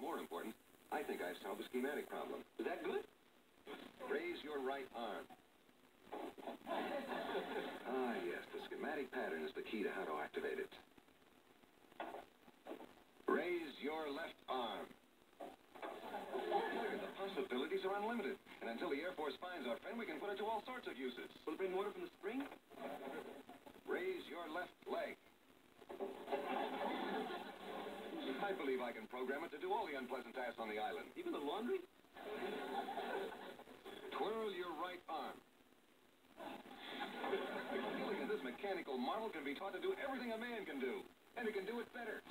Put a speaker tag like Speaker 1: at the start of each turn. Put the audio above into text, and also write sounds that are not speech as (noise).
Speaker 1: more important, I think I've solved the schematic problem.
Speaker 2: Is that good?
Speaker 1: Raise your right arm. (laughs) ah, yes, the schematic pattern is the key to how to activate it. Raise your left arm. The possibilities are unlimited. And until the Air Force finds our friend, we can put it to all sorts of uses.
Speaker 2: Will it bring water from the spring?
Speaker 1: Raise your left leg. I believe I can program it to do all the unpleasant tasks on the island.
Speaker 2: Even the laundry?
Speaker 1: Twirl your right arm. Look at this mechanical marvel can be taught to do everything a man can do. And it can do it better.